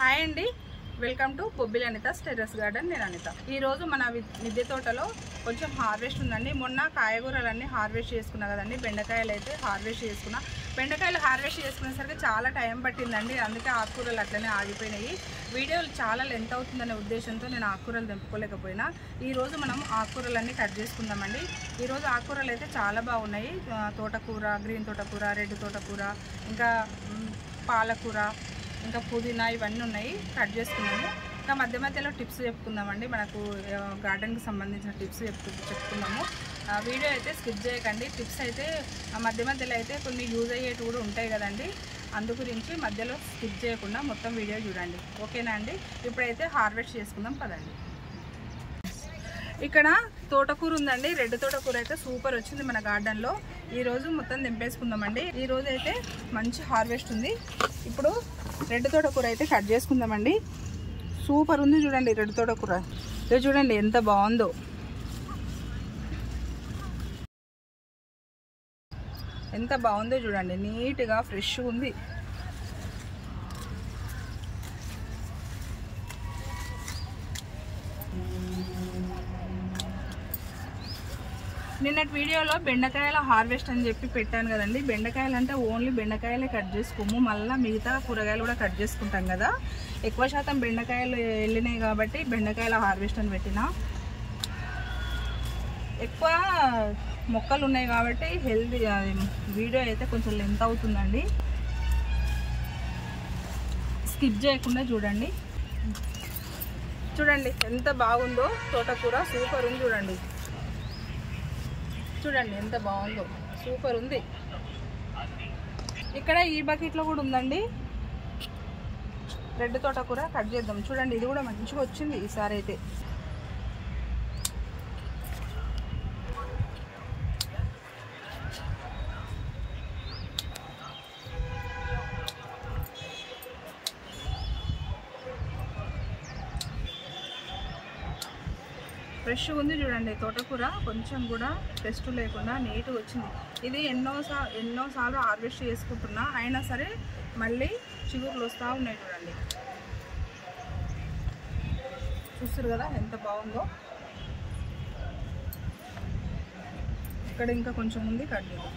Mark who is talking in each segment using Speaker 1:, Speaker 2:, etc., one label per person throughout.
Speaker 1: Hi అండి. Welcome to Bobbili Anitha terrace garden. నేను అనిత. ఈరోజు మన వి- మిద్దె తోటలో కొంచెం హార్వెస్ట్ ఉందండి. మొన్న కాయగూరలన్నీ హార్వెస్ట్ చేసుకున్నా కదండి. బెండకాయలు అయితే హార్వెస్ట్ చేసుకున్నా. బెండకాయలు హార్వెస్ట్ చేసుకునేసరికి చాలా టైం పట్టిందండి. అందుకే ఆకుకూరలు అట్లనే ఆగిపోయినాయి. వీడియోలు చాలా లెంత్ అవుతుందనే ఉద్దేశంతో నేను ఆకుకూరలు తెంపుకోలేకపోయినా. ఈరోజు మనం ఆకుకూరలన్నీ కట్ చేసుకుందామండి. ఈరోజు ఆకుకూరలు అయితే చాలా బాగున్నాయి. తోటకూర గ్రీన్ తోటకూర రెడ్ తోటకూర ఇంకా పాలకూర ఇంకా పుదీనా ఇవన్నీ ఉన్నాయి. కట్ చేసుకున్నాము. ఇంకా మధ్య మధ్యలో టిప్స్ చెప్పుకుందామండి. మనకు గార్డెన్కి సంబంధించిన టిప్స్ చెప్తూ చెప్పుకున్నాము. వీడియో అయితే స్కిప్ చేయకండి. టిప్స్ అయితే మధ్య మధ్యలో అయితే కొన్ని యూజ్ అయ్యేవి కూడా ఉంటాయి కదండి. అందు గురించి మధ్యలో స్కిప్ చేయకుండా మొత్తం వీడియో చూడండి. ఓకేనా అండి? ఇప్పుడైతే హార్వెస్ట్ చేసుకుందాం పదండి. ఇక్కడ తోటకూర ఉందండి. రెడ్ తోటకూర అయితే సూపర్ వచ్చింది మన గార్డెన్లో. ఈరోజు మొత్తం దింపేసుకుందామండి. ఈ రోజు అయితే మంచి హార్వెస్ట్ ఉంది. ఇప్పుడు రెడ్ తోటకూర అయితే కట్ చేసుకుందామండి. సూపర్ ఉంది చూడండి రెడ్ తోటకూర. ఇది చూడండి ఎంత బాగుందో. ఎంత బాగుందో చూడండి. నీట్గా ఫ్రెష్గా ఉంది. నిన్నటి వీడియోలో బెండకాయల హార్వెస్ట్ అని చెప్పి పెట్టాను కదండి. బెండకాయలు అంటే ఓన్లీ బెండకాయలే కట్ చేసుకోము. మళ్ళీ మిగతా కూరగాయలు కూడా కట్ చేసుకుంటాం కదా. ఎక్కువ శాతం బెండకాయలు వెళ్ళినాయి కాబట్టి బెండకాయల హార్వెస్ట్ అని పెట్టిన. ఎక్కువ మొక్కలు ఉన్నాయి కాబట్టి హెల్తీ వీడియో అయితే కొంచెం లెంత్ అవుతుందండి. స్కిప్ చేయకుండా చూడండి. చూడండి ఎంత బాగుందో తోటకూర. సూపర్ ఉంది చూడండి. చూడండి ఎంత బాగుందో. సూపర్ ఉంది. ఇక్కడ ఈ బకెట్లో కూడా ఉందండి. రెడ్ తోటకూర కట్ చేద్దాం. చూడండి ఇది కూడా మంచిగా వచ్చింది ఈసారి అయితే. ఫ్రెష్ ఉంది చూడండి తోటకూర కొంచెం కూడా టెస్ట్ లేకుండా నీట్గా వచ్చింది. ఇది ఎన్నో సా ఎన్నోసార్లు హార్వెస్ట్ చేసుకుంటున్నా అయినా సరే మళ్ళీ చిగురులు వస్తూ ఉన్నాయి చూడండి. చూస్తారు కదా ఎంత బాగుందో? ఇక్కడ ఇంకా కొంచెం ఉంది కట్ చేద్దాం.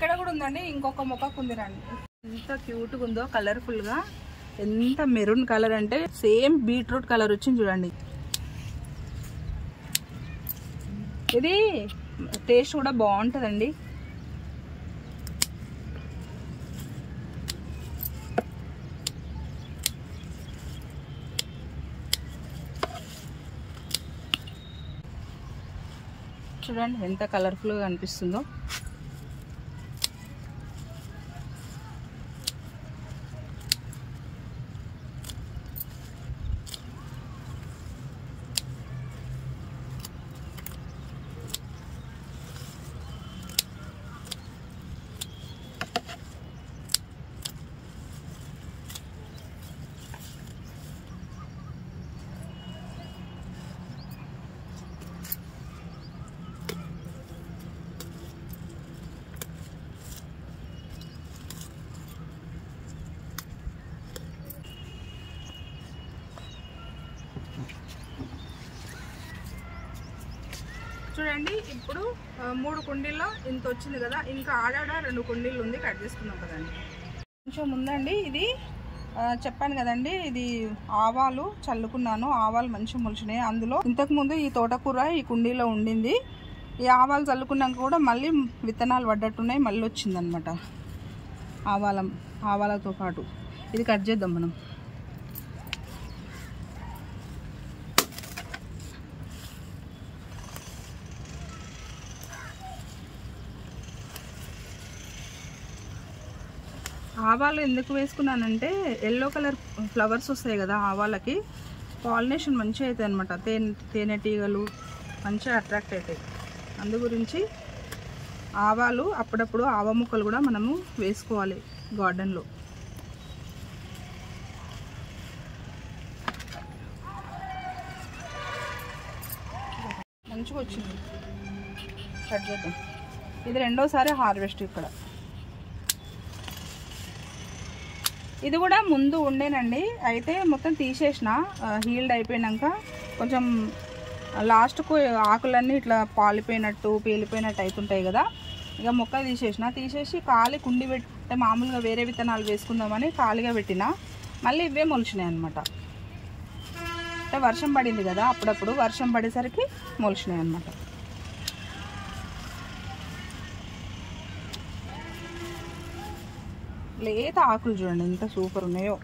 Speaker 1: ఇక్కడ కూడా ఉందండి ఇంకొక మొక్కకు ఉంది రండి. ఎంత క్యూట్గా ఉందో కలర్ఫుల్గా ఎంత మెరూన్ కలర్ అంటే సేమ్ బీట్రూట్ కలర్ వచ్చింది చూడండి. ఇది టేస్ట్ కూడా బాగుంటుందండి. చూడండి ఎంత కలర్ఫుల్గా కనిపిస్తుందో. చూడండి ఇప్పుడు మూడు కుండీల్లో ఇంత వచ్చింది కదా ఇంకా ఆడాడ రెండు కుండీలు ఉంది కట్ చేసుకున్నాం కదండి. కొంచెం ఉందండి ఇది చెప్పాను కదండి ఇది ఆవాలు చల్లుకున్నాను ఆవాలు మంచిగా మొలిచినాయి. అందులో ఇంతకుముందు ఈ తోటకూర ఈ కుండీలో ఉండింది. ఈ ఆవాలు చల్లుకున్నాక కూడా మళ్ళీ విత్తనాలు పడ్డట్టున్నాయి మళ్ళీ వచ్చిందనమాట. ఆవాల ఆవాలతో పాటు. ఇది కట్ చేద్దాం మనం. ఆవాలు ఎందుకు వేసుకున్నానంటే ఎల్లో కలర్ ఫ్లవర్స్ వస్తాయి కదా ఆవాలకి పాలినేషన్ మంచిగా అవుతాయి అనమాట తేనె తేనెటీగలు మంచిగా అట్రాక్ట్ అవుతాయి. అందు గురించి ఆవాలు అప్పుడప్పుడు ఆవ ముక్కలు కూడా మనము వేసుకోవాలి గార్డెన్లో. మంచిగా వచ్చింది. కట్ చేద్దాం. ఇది రెండోసారి హార్వెస్ట్ ఇక్కడ. ఇది కూడా ముందు ఉండేనండి. అయితే మొత్తం తీసేసిన హీల్డ్ అయిపోయినాక కొంచెం లాస్ట్కు ఆకులన్నీ ఇట్లా పాలిపోయినట్టు పేలిపోయినట్టు అవుతుంటాయి కదా. ఇక మొక్క తీసేసిన. తీసేసి ఖాళీ కుండి పెట్టే మామూలుగా వేరే విత్తనాలు వేసుకుందామని ఖాళీగా పెట్టిన. మళ్ళీ ఇవే మొలిచినాయి అనమాట అంటే వర్షం పడింది కదా అప్పుడప్పుడు వర్షం పడేసరికి మొలిచినాయి అనమాట లేత ఆకులు చూడండి ఎంత సూపర్ ఉన్నాయో.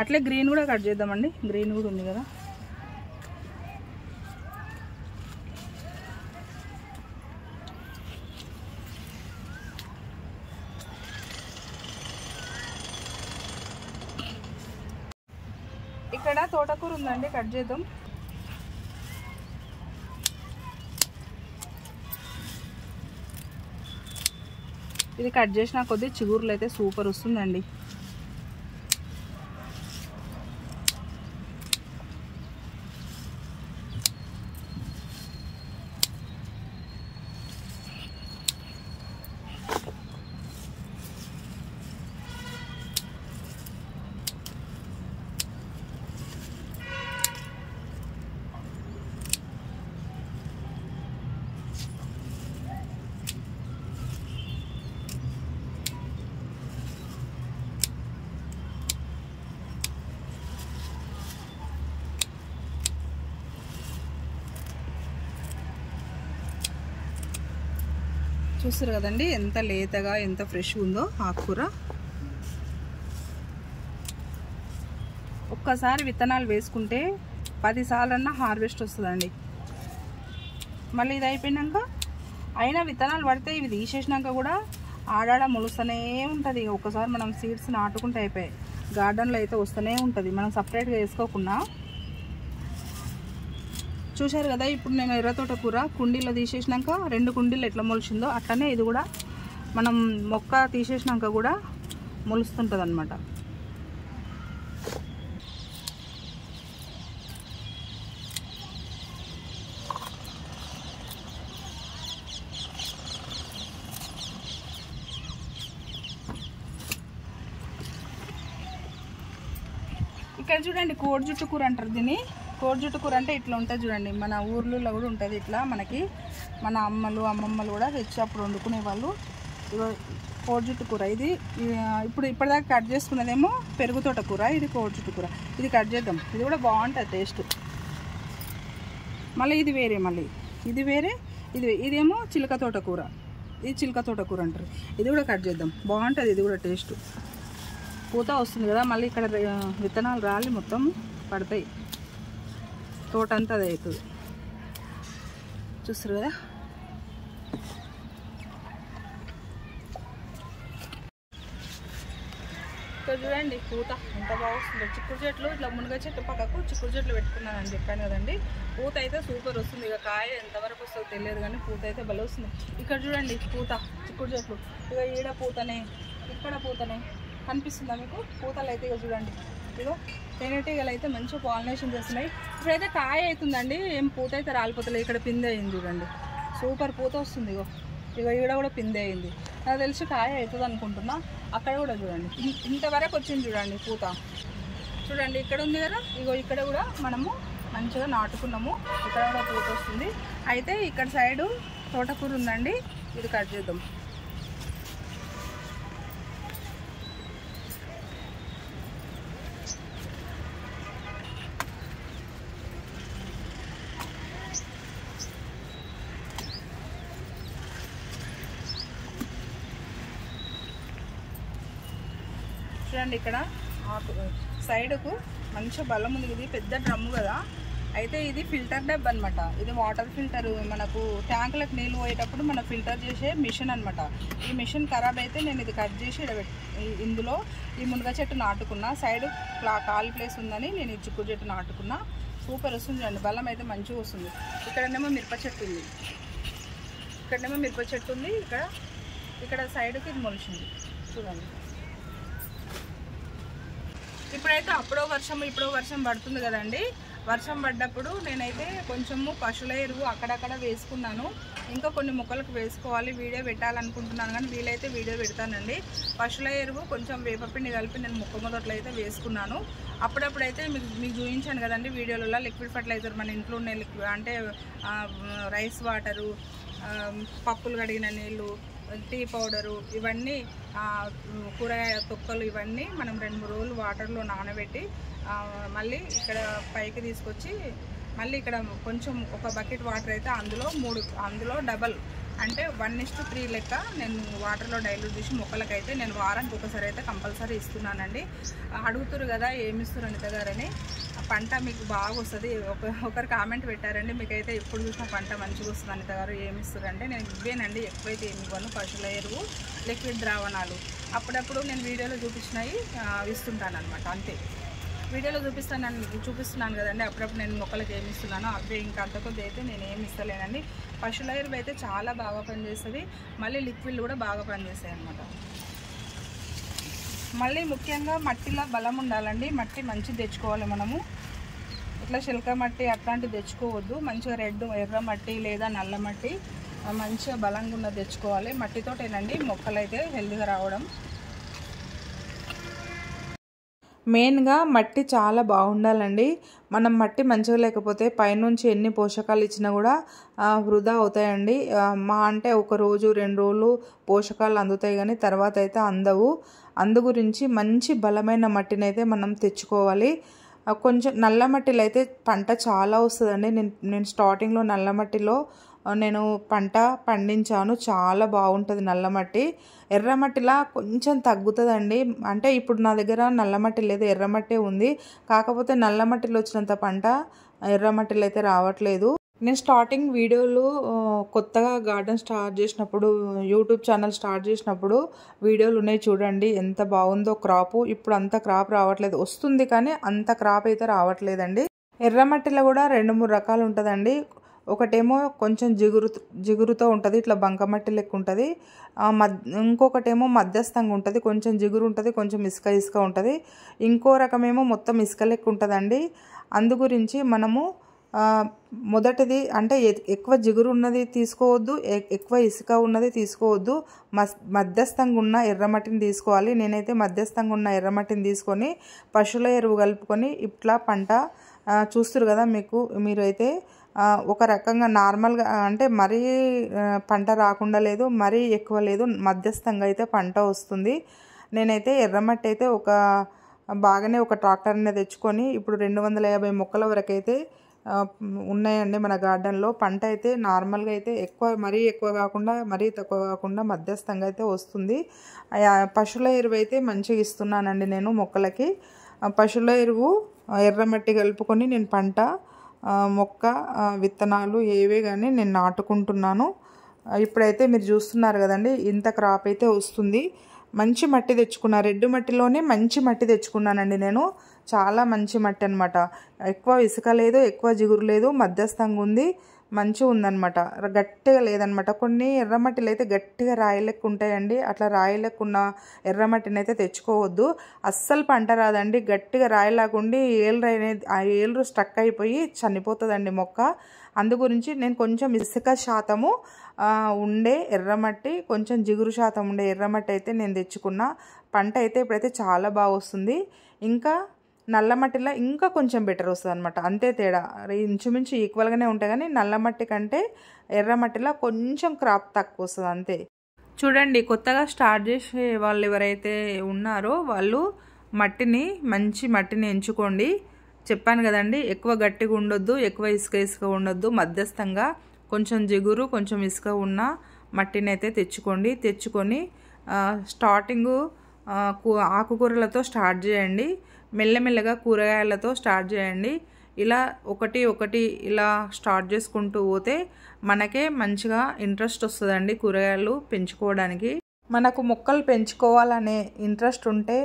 Speaker 1: అట్లే గ్రీన్ కూడా కట్ చేద్దామండి. గ్రీన్ కూడా ఉంది కదా. ఇక్కడ తోటకూర ఉందండి కట్ చేద్దాం. ఇది కట్ చేసిన కొద్దీ చిగురులు అయితే సూపర్ వస్తుందండి. చూస్తారు కదండి ఎంత లేతగా ఎంత ఫ్రెష్గా ఉందో ఆకుకూర ఒక్కసారి విత్తనాలు వేసుకుంటే పదిసార్లన్నా హార్వెస్ట్ వస్తుందండి. మళ్ళీ ఇది అయిపోయినాక అయినా విత్తనాలు పడితే ఇవి తీసేసినాక కూడా ఆడాడ మొలుస్తూనే ఉంటుంది. ఇక ఒక్కసారి మనం సీడ్స్ నాటుకుంటే అయిపోయాయి. గార్డెన్లో అయితే వస్తూనే ఉంటుంది. మనం సపరేట్గా వేసుకోకుండా చూశారు కదా ఇప్పుడు నేను ఎర్రతోట కూర కుండీలో తీసేసినాక రెండు కుండీలు ఎట్లా మొలిచిందో అట్లనే ఇది కూడా మనం మొక్క తీసేసినాక కూడా మొలుస్తుంటుంది అనమాట ఇక్కడ చూడండి కోడి జుట్టు కూర అంటారు దీన్ని. కోడి జుట్టు కూర అంటే ఇట్లా ఉంటుంది చూడండి. మన ఊర్లలో కూడా ఉంటుంది ఇట్లా మనకి. మన అమ్మలు అమ్మమ్మలు కూడా తెచ్చి అప్పుడు వండుకునే వాళ్ళు. కోడి జుట్టు కూర. ఇది ఇప్పుడు ఇప్పటిదాకా కట్ చేసుకున్నదేమో పెరుగుతోట కూర ఇది కోడి జుట్టు కూర. ఇది కట్ చేద్దాం. ఇది కూడా బాగుంటుంది టేస్ట్. మళ్ళీ ఇది వేరే మళ్ళీ. ఇది వేరే ఇది ఇదేమో చిలక తోట కూర. ఇది చిలక తోట కూర అంటారు. ఇది కూడా కట్ చేద్దాం. బాగుంటుంది ఇది కూడా టేస్ట్. పూత వస్తుంది కదా మళ్ళీ ఇక్కడ విత్తనాలు రాలి మొత్తం పడతాయి. తోట అంతా అది అవుతుంది చూస్తారు కదా? ఇక్కడ చూడండి పూత ఎంత బాగుంటుందో చిక్కుడు చెట్లు ఇట్లా మునగ చెట్టు పక్కకు చిక్కుడు చెట్లు పెట్టుకున్నానని చెప్పాను కదండి. పూత అయితే సూపర్ వస్తుంది. ఇక కాయ ఎంతవరకు వస్తుందో తెలియదు కానీ పూత అయితే భలే వస్తుంది. ఇక్కడ చూడండి పూత చిక్కుడు చెట్లు. ఇక ఈడ పూతనే ఇక్కడ పూతనే కనిపిస్తుందా మీకు? పూతలు అయితే ఇక చూడండి. ఇదిగో తేనెటీగలు అయితే మంచిగా పాలినేషన్ చేస్తున్నాయి. ఇప్పుడైతే కాయ అవుతుందండి. ఏం పూత అయితే రాలిపోతలేదు. ఇక్కడ పిందె అయింది చూడండి. సూపర్ పూత వస్తుంది ఇగో. ఇగో ఈడ కూడా పిందె అయింది. నాకు తెలిసి కాయ అవుతుంది అనుకుంటున్నా. అక్కడ కూడా చూడండి. ఇంతవరకు వచ్చింది చూడండి పూత. చూడండి ఇక్కడ ఉంది కదా. ఇగో ఇక్కడ కూడా మనము మంచిగా నాటుకున్నాము. ఇక్కడ కూడా పూత వస్తుంది. అయితే ఇక్కడ సైడు తోటకూర ఉందండి. ఇది కట్ చేద్దాం. చూడండి ఇక్కడ. ఆకు సైడ్కు మంచిగా బలం ఉంది. ఇది పెద్ద డ్రమ్ము కదా. అయితే ఇది ఫిల్టర్ డబ్ అనమాట ఇది వాటర్ ఫిల్టర్. మనకు ట్యాంకులకు నీళ్ళు పోయేటప్పుడు మనం ఫిల్టర్ చేసే మిషన్ అనమాట ఈ మిషన్ ఖరాబ్ అయితే నేను ఇది కట్ చేసి ఇందులో ఈ మునగ చెట్టు నాటుకున్నా. సైడ్ క్లా ప్లేస్ ఉందని నేను ఈ చిక్కు చెట్టు నాటుకున్నా. సూపర్ వస్తుంది బలం అయితే మంచిగా వస్తుంది. ఇక్కడనేమో మిరప చెట్టు ఉంది. ఇక్కడనేమో మిరప చెట్టు ఉంది. ఇక్కడ ఇక్కడ సైడ్కి ఇది మొలిచింది. చూడండి. ఇప్పుడైతే అప్పుడో వర్షం ఇప్పుడో వర్షం పడుతుంది కదండి. వర్షం పడ్డప్పుడు నేనైతే కొంచెము పశువుల ఎరువు అక్కడక్కడ వేసుకున్నాను. ఇంకా కొన్ని మొక్కలకు వేసుకోవాలి వీడియో పెట్టాలనుకుంటున్నాను కానీ వీలైతే వీడియో పెడతానండి. పశువుల ఎరువు కొంచెం వేపపిండి కలిపి నేను మొక్క మొదట్లో అయితే వేసుకున్నాను. అప్పుడప్పుడైతే మీకు మీకు చూపించాను కదండి వీడియోలలో లిక్విడ్ ఫర్టిలైజర్ మన ఇంట్లో ఉన్న లిక్విడ్ అంటే రైస్ వాటరు పప్పులు కడిగిన నీళ్ళు టీ పౌడరు ఇవన్నీ కూరగాయ తొక్కలు ఇవన్నీ మనం రెండు మూడు రోజులు వాటర్లో నానబెట్టి మళ్ళీ ఇక్కడ పైకి తీసుకొచ్చి మళ్ళీ ఇక్కడ కొంచెం ఒక బకెట్ వాటర్ అయితే అందులో మూడు అందులో డబల్. అంటే వన్ ఇస్ టు త్రీ లెక్క నేను వాటర్లో డైల్యూట్ చేసి మొక్కలకైతే నేను వారానికి ఒకసారి అయితే కంపల్సరీ ఇస్తున్నానండి. అడుగుతురు కదా ఏమి ఇస్తారు అనిత గారని? పంట మీకు బాగా వస్తుంది ఒక ఒకరు కామెంట్ పెట్టారండి మీకైతే ఎప్పుడు చూసిన పంట మంచిగా వస్తుంది అనిత గారు ఏమి నేను ఇవ్వేనండి ఎక్కువైతే ఏమి ఇవ్వను పశువుల ఎరువు లిక్విడ్ ద్రావణాలు. అప్పుడప్పుడు నేను వీడియోలో చూపించినవి ఇస్తుంటాను అనమాట అంతే. వీడియోలో చూపిస్తాను చూపిస్తున్నాను కదండి అప్పుడప్పుడు నేను మొక్కలకు ఏమి ఇస్తున్నానో అవే ఇంకా అంతకొద్ది అయితే నేను ఏమి ఇస్తలేనండి. పశువుల ఎరువు అయితే చాలా బాగా పనిచేస్తుంది మళ్ళీ లిక్విడ్ కూడా బాగా పనిచేస్తాయి అనమాట మళ్ళీ ముఖ్యంగా మట్టిలో బలం ఉండాలండి. మట్టి మంచి తెచ్చుకోవాలి మనము. ఇట్లా శిల్క మట్టి అట్లాంటివి తెచ్చుకోవద్దు. మంచిగా రెడ్ ఎర్ర మట్టి లేదా నల్ల మట్టి మంచిగా బలంగా ఉన్న తెచ్చుకోవాలి. మట్టితోటేనండి మొక్కలు అయితే హెల్తీగా రావడం.
Speaker 2: మెయిన్గా మట్టి చాలా బాగుండాలండి. మనం మట్టి మంచిగా లేకపోతే పైనుంచి ఎన్ని పోషకాలు ఇచ్చినా కూడా వృధా అవుతాయండి. మా అంటే ఒక రోజు రెండు రోజులు పోషకాలు అందుతాయి కానీ తర్వాత అయితే అందవు. అందు గురించి మంచి బలమైన మట్టిని అయితే మనం తెచ్చుకోవాలి. కొంచెం నల్ల మట్టిలో అయితే పంట చాలా వస్తుందండి. నేను నేను స్టార్టింగ్లో నల్ల మట్టిలో నేను పంట పండించాను. చాలా బాగుంటుంది నల్ల మట్టి. ఎర్రమట్టిలా కొంచెం తగ్గుతుందండి. అంటే ఇప్పుడు నా దగ్గర నల్లమట్టి లేదు ఎర్రమట్టే ఉంది. కాకపోతే నల్లమట్టిలో వచ్చినంత పంట ఎర్రమట్టిలో అయితే రావట్లేదు. నేను స్టార్టింగ్ వీడియోలు కొత్తగా గార్డెన్ స్టార్ట్ చేసినప్పుడు యూట్యూబ్ ఛానల్ స్టార్ట్ చేసినప్పుడు వీడియోలు ఉన్నాయి చూడండి ఎంత బాగుందో క్రాపు ఇప్పుడు అంత క్రాప్ రావట్లేదు. వస్తుంది కానీ అంత క్రాప్ అయితే రావట్లేదండి. ఎర్రమట్టిలో కూడా రెండు మూడు రకాలు ఉంటుందండి. ఒకటేమో కొంచెం జిగురు జిగురుతో ఉంటుంది ఇట్లా బంకమట్టి లెక్క ఉంటుంది. మద్ ఇంకొకటేమో మధ్యస్థంగా ఉంటుంది కొంచెం జిగురు ఉంటుంది కొంచెం ఇసుక ఇసుక ఉంటుంది. ఇంకో రకమేమో మొత్తం ఇసుక లెక్క ఉంటుందండి. అందు గురించి మనము మొదటిది అంటే ఎ- ఎక్కువ జిగురు ఉన్నది తీసుకోవద్దు ఎ- ఎక్కువ ఇసుక ఉన్నది తీసుకోవద్దు. మస్ మధ్యస్థంగా ఉన్న ఎర్రమట్టిని తీసుకోవాలి. నేనైతే మధ్యస్థంగా ఉన్న ఎర్రమట్టిని తీసుకొని పశువుల ఎరువు కలుపుకొని ఇట్లా పంట ఆ, చూస్తారు కదా మీకు మీరైతే ఒక రకంగా నార్మల్గా అంటే మరీ పంట రాకుండా లేదు మరీ ఎక్కువ లేదు మధ్యస్థంగా అయితే పంట వస్తుంది. నేనైతే ఎర్రమట్టి అయితే ఒక బాగానే ఒక ట్రాక్టర్ని తెచ్చుకొని ఇప్పుడు రెండు వందల యాభై మొక్కల వరకు అయితే ఉన్నాయండి మన గార్డెన్లో. పంట అయితే నార్మల్గా అయితే ఎక్కువ మరీ ఎక్కువ కాకుండా మరీ తక్కువ కాకుండా మధ్యస్థంగా అయితే వస్తుంది. పశువుల ఎరువు అయితే మంచిగా ఇస్తున్నానండి నేను మొక్కలకి. పశువుల ఎరువు ఎర్రమట్టి కలుపుకొని నేను పంట మొక్క విత్తనాలు ఏవే కానీ నేను నాటుకుంటున్నాను. ఇప్పుడైతే మీరు చూస్తున్నారు కదండి ఇంత క్రాప్ అయితే వస్తుంది. మంచి మట్టి తెచ్చుకున్నా రెడ్ మట్టిలోనే మంచి మట్టి తెచ్చుకున్నానండి నేను. చాలా మంచి మట్టి అనమాట ఎక్కువ ఇసుక లేదు ఎక్కువ జిగురు లేదు మధ్యస్థంగా ఉంది మంచిగా ఉందన్నమాట. గట్టిగా లేదనమాట కొన్ని ఎర్రమట్టిలు అయితే గట్టిగా రాయి ఉంటాయండి. అట్లా రాయి ఉన్న ఎర్రమట్టిని అయితే తెచ్చుకోవద్దు. అస్సలు పంట రాదండి. గట్టిగా రాయలాగుండి ఏళ్ళు అనేది ఆ ఏళ్ళు స్ట్రక్ అయిపోయి చనిపోతుందండి మొక్క. అందు గురించి నేను కొంచెం ఇసుక శాతము ఉండే ఎర్రమట్టి కొంచెం జిగురు శాతం ఉండే ఎర్రమట్టి అయితే నేను తెచ్చుకున్న. పంట అయితే ఇప్పుడైతే చాలా బాగా వస్తుంది. ఇంకా నల్ల మట్టిలో ఇంకా కొంచెం బెటర్ వస్తుంది అనమాట అంతే తేడా. ఇంచుమించు ఈక్వల్గానే ఉంటాయి కానీ నల్ల మట్టి కంటే ఎర్ర మట్టిలో కొంచెం క్రాప్ తక్కువ వస్తుంది అంతే.
Speaker 1: చూడండి కొత్తగా స్టార్ట్ చేసే వాళ్ళు ఎవరైతే ఉన్నారో వాళ్ళు మట్టిని మంచి మట్టిని ఎంచుకోండి. చెప్పాను కదండి ఎక్కువ గట్టిగా ఉండొద్దు ఎక్కువ ఇసుక ఇసుక ఉండొద్దు మధ్యస్థంగా కొంచెం జిగురు కొంచెం ఇసుక ఉన్న మట్టిని అయితే తెచ్చుకోండి. తెచ్చుకొని స్టార్టింగు ఆకుకూరలతో స్టార్ట్ చేయండి. మెల్లమెల్లగా కూరగాయలతో స్టార్ట్ చేయండి.
Speaker 2: ఇలా ఒకటి ఒకటి ఇలా స్టార్ట్ చేసుకుంటూ పోతే మనకే మంచిగా ఇంట్రెస్ట్ వస్తుందండి కూరగాయలు పెంచుకోవడానికి. మనకు మొక్కలు పెంచుకోవాలనే ఇంట్రెస్ట్ ఉంటే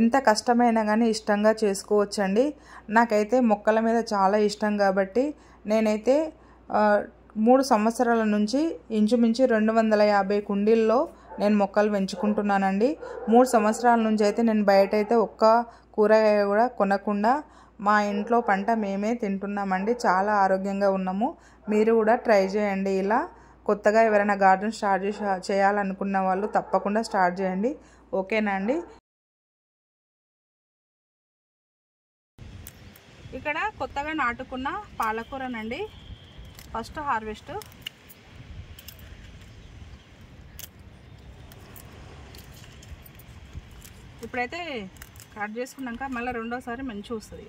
Speaker 2: ఎంత కష్టమైనా కానీ ఇష్టంగా చేసుకోవచ్చండి. నాకైతే మొక్కల మీద చాలా ఇష్టం కాబట్టి నేనైతే మూడు సంవత్సరాల నుంచి ఇంచుమించు రెండు వందల యాభై కుండీల్లో నేను మొక్కలు పెంచుకుంటున్నానండి. మూడు సంవత్సరాల నుంచి అయితే నేను బయట అయితే ఒక్క కూరగాయ కూడా కొనకుండా మా ఇంట్లో పంట మేమే తింటున్నామండి. చాలా ఆరోగ్యంగా ఉన్నాము. మీరు కూడా ట్రై చేయండి ఇలా. కొత్తగా ఎవరైనా గార్డెన్ స్టార్ట్ చేసి చేయాలనుకున్న వాళ్ళు తప్పకుండా స్టార్ట్ చేయండి. ఓకేనా అండి?
Speaker 1: ఇక్కడ కొత్తగా నాటుకున్న పాలకూరనండి. First harvest. ఇప్పుడైతే కట్ చేసుకున్నాక మళ్ళీ రెండోసారి మంచిగా వస్తుంది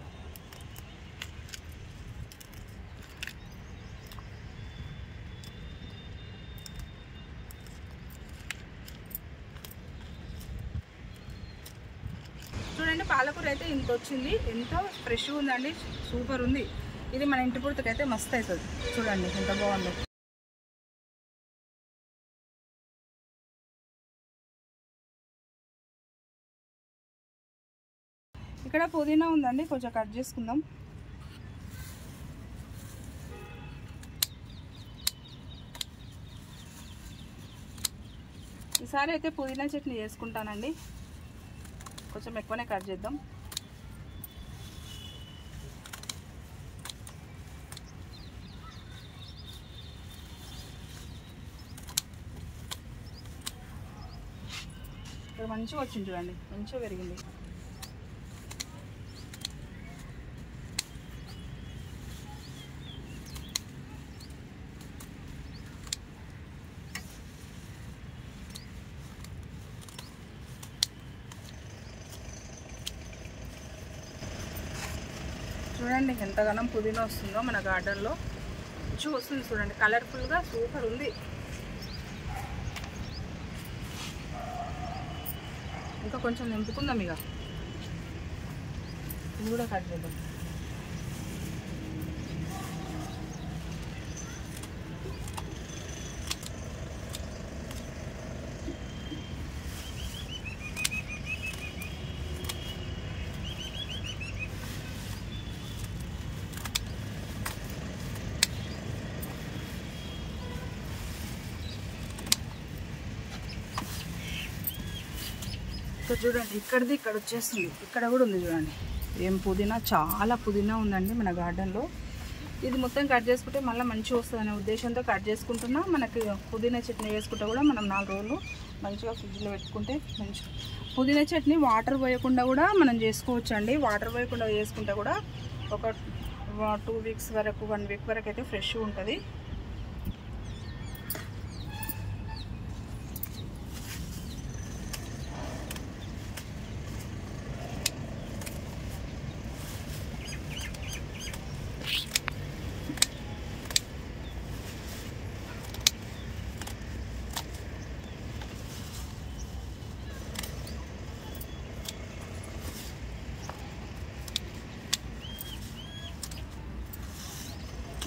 Speaker 1: చూడండి పాలకూర అయితే ఇంత వచ్చింది. ఎంతో ఫ్రెష్గా ఉందండి. సూపర్ ఉంది. ఇది మన ఇంటి పుడతకైతే మస్తు అవుతుంది. చూడండి ఎంత బాగుందో. ఇక్కడ పుదీనా ఉందండి కొంచెం కట్ చేసుకుందాం. ఈసారి అయితే పుదీనా చట్నీ చేసుకుంటానండి. కొంచెం ఎక్కువనే కట్ చేద్దాం. ఇక్కడ మంచిగా వచ్చింది చూడండి మంచిగా పెరిగింది చూడండి ఎంతగానం పుదీనా వస్తుందో మన గార్డెన్లో. చూస్తుంది చూడండి కలర్ఫుల్గా సూపర్ ఉంది. ఇంకా కొంచెం నింపుకుందాం ఇక. ఇది కూడా కట్ చేద్దాం. ఇక్కడ చూడండి ఇక్కడిది ఇక్కడ వచ్చేస్తుంది. ఇక్కడ కూడా ఉంది చూడండి. ఏం పుదీనా? చాలా పుదీనా ఉందండి మన గార్డెన్లో ఇది మొత్తం కట్ చేసుకుంటే మళ్ళీ మంచిగా వస్తుంది అనే ఉద్దేశంతో కట్ చేసుకుంటున్నా. మనకి పుదీనా చట్నీ వేసుకుంటే కూడా మనం నాలుగు రోజులు మంచిగా ఫ్రిడ్జ్లో పెట్టుకుంటే మంచిగా. పుదీనా చట్నీ వాటర్ పోయకుండా కూడా మనం చేసుకోవచ్చు అండి వాటర్ పోయకుండా చేసుకుంటే కూడా ఒక టూ వీక్స్ వరకు వన్ వీక్ వరకు అయితే ఫ్రెష్గా ఉంటుంది.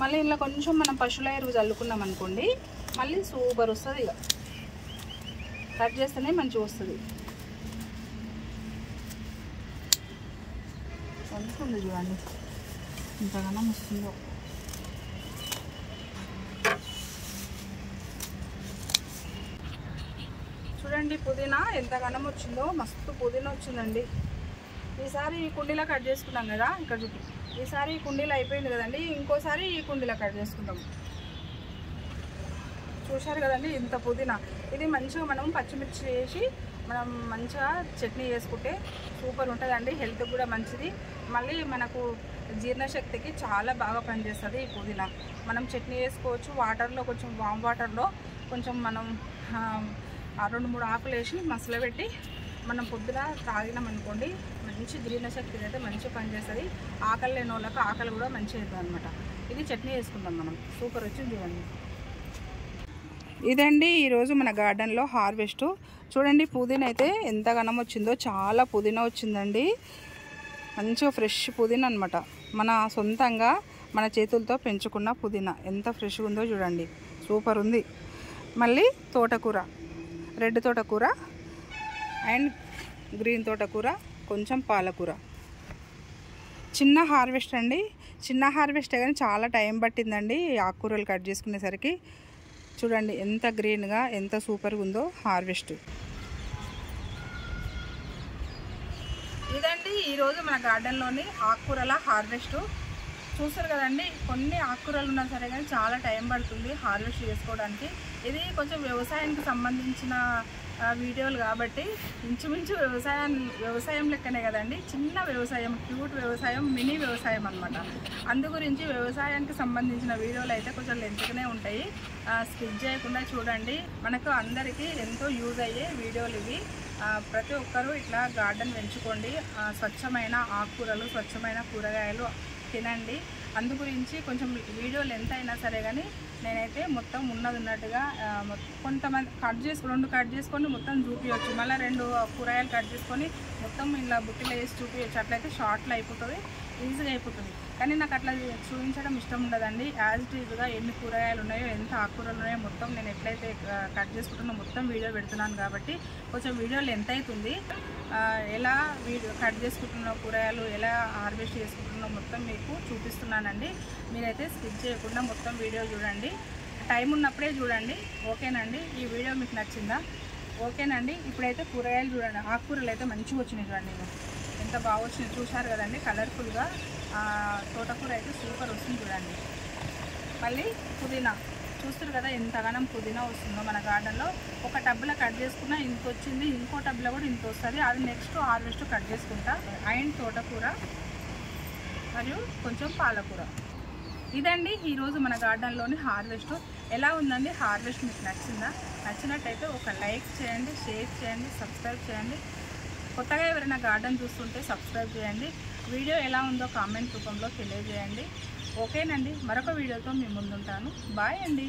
Speaker 1: మళ్ళీ ఇంట్లో కొంచెం మనం పశువుల ఎరువు చల్లుకున్నాం అనుకోండి మళ్ళీ సూపర్ వస్తుంది ఇక. కట్ చేస్తేనే మంచిగా వస్తుంది. వస్తుంది చూడండి. ఇంతగానో వస్తుందో. చూడండి పుదీనా ఎంత గనం వచ్చిందో మస్తు పుదీనా వచ్చిందండి. ఈసారి కుండీలో కట్ చేసుకున్నాం కదా ఇక్కడ చూపి ఈసారి ఈ కుండీలో అయిపోయింది కదండి ఇంకోసారి ఈ కుండీలో కట్ చేసుకుందాం. చూశారు కదండి ఇంత పుదీనా. ఇది మంచిగా మనం పచ్చిమిర్చి వేసి మనం మంచిగా చట్నీ చేసుకుంటే సూపర్ ఉంటుందండి హెల్త్కి కూడా మంచిది. మళ్ళీ మనకు జీర్ణశక్తికి చాలా బాగా పనిచేస్తుంది ఈ పుదీనా. మనం చట్నీ వేసుకోవచ్చు వాటర్లో కొంచెం వామ్ వాటర్లో కొంచెం మనం రెండు మూడు ఆకులు వేసి మసలబెట్టి మనం పొద్దున తాగినామనుకోండి మంచి జీర్ణశక్తి అయితే మంచిగా పనిచేస్తుంది. ఆకలి లేని వాళ్ళకి ఆకలి కూడా మంచిగా అవుతుంది అనమాట ఇది చట్నీ వేసుకుందాం మనం. సూపర్ వచ్చింది చూడండి. ఇదండి ఈరోజు మన గార్డెన్లో హార్వెస్ట్. చూడండి పుదీనా అయితే ఎంత ఘనం వచ్చిందో చాలా పుదీనా వచ్చిందండి. మంచిగా ఫ్రెష్ పుదీనా అనమాట మన సొంతంగా మన చేతులతో పెంచుకున్న పుదీనా. ఎంత ఫ్రెష్గా ఉందో చూడండి. సూపర్ ఉంది. మళ్ళీ తోటకూర. రెడ్ తోటకూర. అండ్ గ్రీన్ తోటకూర కొంచెం పాలకూర. చిన్న హార్వెస్ట్ అండి. చిన్న హార్వెస్ట్ కానీ చాలా టైం పట్టిందండి ఈ ఆకుకూరలు కట్ చేసుకునేసరికి. చూడండి ఎంత గ్రీన్గా ఎంత సూపర్గా ఉందో హార్వెస్ట్. ఇదండి ఈరోజు మన గార్డెన్లోని ఆకుకూరల హార్వెస్ట్. చూస్తారు కదండి కొన్ని ఆకుకూరలు ఉన్నా సరే కానీ చాలా టైం పడుతుంది హార్వెస్ట్ చేసుకోవడానికి. ఇది కొంచెం వ్యవసాయానికి సంబంధించిన వీడియోలు కాబట్టి ఇంచుమించు వ్యవసాయం వ్యవసాయం లెక్కనే కదండి. చిన్న వ్యవసాయం క్యూట్ వ్యవసాయం మినీ వ్యవసాయం అనమాట అందు గురించి వ్యవసాయానికి సంబంధించిన వీడియోలు అయితే కొంచెం లెంత్గానే ఉంటాయి. స్కిప్ చేయకుండా చూడండి. మనకు అందరికీ ఎంతో యూజ్ అయ్యే వీడియోలు ఇవి. ప్రతి ఒక్కరూ ఇట్లా గార్డెన్ పెంచుకోండి. స్వచ్ఛమైన ఆకుకూరలు స్వచ్ఛమైన కూరగాయలు తినండి. అందు గురించి కొంచెం వీడియోలు ఎంత అయినా సరే కానీ నేనైతే మొత్తం ఉన్నది ఉన్నట్టుగా మొత్తం కొంతమంది కట్ చేసి రెండు కట్ చేసుకొని మొత్తం చూపించవచ్చు మళ్ళీ రెండు కూరగాయలు కట్ చేసుకొని మొత్తం ఇలా బుట్టిలో వేసి చూపించవచ్చు అట్లయితే షార్ట్లో అయిపోతుంది ఈజీగా అయిపోతుంది. కానీ నాకు అట్లా చూపించడం ఇష్టం ఉండదండి. యాజ్ ఇట్ ఈజ్గా ఎన్ని కూరగాయలు ఉన్నాయో ఎంత ఆకుకూరలు ఉన్నాయో మొత్తం నేను ఎట్లయితే కట్ చేసుకుంటున్నా మొత్తం వీడియో పెడుతున్నాను కాబట్టి కొంచెం వీడియోలు లెంత్ అవుతుంది ఎలా వీడియో కట్ చేసుకుంటున్న కూరగాయలు ఎలా హార్వెస్ట్ చేసుకుంటున్నా మొత్తం మీకు చూపిస్తున్నానండి. మీరైతే స్కిప్ చేయకుండా మొత్తం వీడియో చూడండి. టైం ఉన్నప్పుడే చూడండి. ఓకేనండి? ఈ వీడియో మీకు నచ్చిందా? ఓకేనండి? ఇప్పుడైతే కూరగాయలు చూడండి. ఆకుకూరలు అయితే మంచిగా వచ్చినాయి చూడండి. ఎంత బాగా వచ్చినాయి చూశారు కదండి? కలర్ఫుల్గా తోటకూర అయితే సూపర్ వస్తుంది చూడండి. మళ్ళీ పుదీనా. చూస్తారు కదా ఎంతగానం పుదీనా వస్తుందో మన గార్డెన్లో. ఒక టబ్లో కట్ చేసుకున్నా ఇంత వచ్చింది ఇంకో టబ్లో కూడా ఇంత వస్తుంది. అది నెక్స్ట్ హార్వెస్ట్ కట్ చేసుకుంటా. అండ్ తోటకూర మరియు కొంచెం పాలకూర. ఇదండి ఈరోజు మన గార్డెన్లోని హార్వెస్ట్. ఎలా ఉందండి హార్వెస్ట్? మీకు నచ్చిందా? నచ్చినట్టయితే ఒక లైక్ చేయండి షేర్ చేయండి సబ్స్క్రైబ్ చేయండి. కొత్తగా ఎవరైనా గార్డెన్ చూస్తుంటే సబ్స్క్రైబ్ చేయండి. వీడియో ఎలా ఉందో కామెంట్ రూపంలో తెలియజేయండి. ఓకేనండి మరొక వీడియోతో మీ ముందుంటాను. బాయ్ అండి.